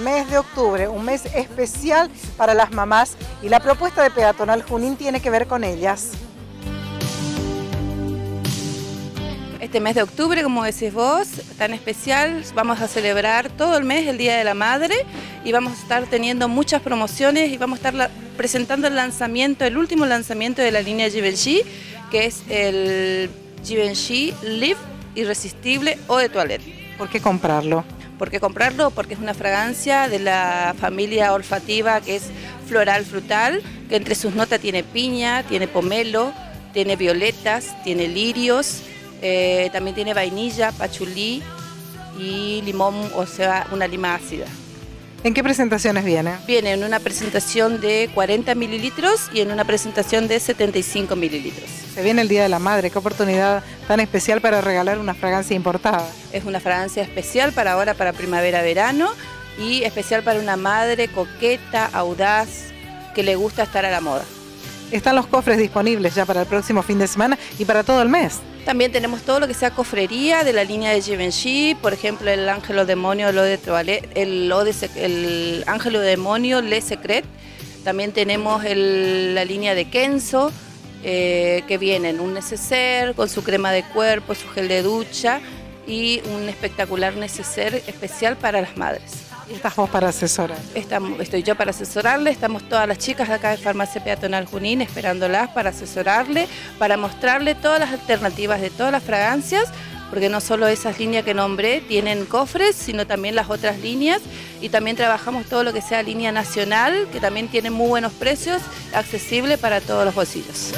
mes de octubre, un mes especial para las mamás y la propuesta de Peatonal Junín tiene que ver con ellas. Este mes de octubre, como decís vos, tan especial, vamos a celebrar todo el mes el Día de la Madre y vamos a estar teniendo muchas promociones y vamos a estar presentando el lanzamiento, el último lanzamiento de la línea Givenchy, que es el Givenchy Live Irresistible o de Toilette. ¿Por qué comprarlo? ¿Por qué comprarlo? Porque es una fragancia de la familia olfativa que es floral frutal, que entre sus notas tiene piña, tiene pomelo, tiene violetas, tiene lirios, eh, también tiene vainilla, pachulí y limón, o sea, una lima ácida. ¿En qué presentaciones viene? Viene en una presentación de 40 mililitros y en una presentación de 75 mililitros. Se viene el Día de la Madre, qué oportunidad tan especial para regalar una fragancia importada. Es una fragancia especial para ahora, para primavera-verano y especial para una madre coqueta, audaz, que le gusta estar a la moda. Están los cofres disponibles ya para el próximo fin de semana y para todo el mes. También tenemos todo lo que sea cofrería de la línea de Givenchy, por ejemplo el Ángelo Demonio, el, de el, el Ángelo Demonio Le Secret. También tenemos la línea de Kenzo, eh, que vienen un neceser con su crema de cuerpo, su gel de ducha y un espectacular neceser especial para las madres. ¿Estás vos para asesorar? estoy yo para asesorarle, estamos todas las chicas acá de Farmacia Peatonal Junín esperándolas para asesorarle, para mostrarle todas las alternativas de todas las fragancias, porque no solo esas líneas que nombré tienen cofres, sino también las otras líneas y también trabajamos todo lo que sea línea nacional, que también tiene muy buenos precios, accesible para todos los bolsillos.